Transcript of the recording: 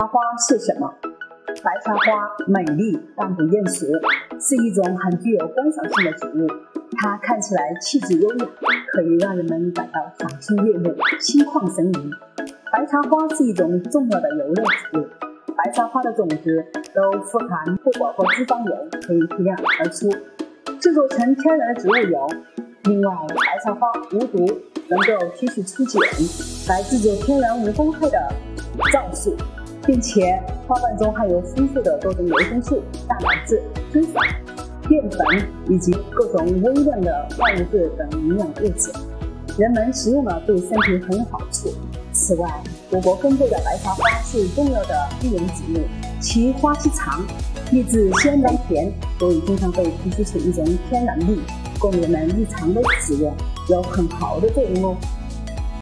茶花是什么？白茶花美丽但不艳俗，是一种很具有观赏性的植物。它看起来气质优雅，可以让人们感到赏心悦目、心旷神怡。白茶花是一种重要的油类植物，白茶花的种子都富含不饱和脂肪油，可以提炼而出，制作成天然的植物油。另外，白茶花无毒，能够提取初碱，来制作天然无公害的皂素，并且花瓣中含有丰富的多种维生素、蛋白质、脂肪、淀粉以及各种微量的矿物质等营养物质，人们食用了对身体很有好处。此外，我国分布的白茶花是重要的绿园植物，其花期长，叶质鲜甘甜，所以经常被提取成一种天然绿。供人们日常的使用，有很好的作用哦。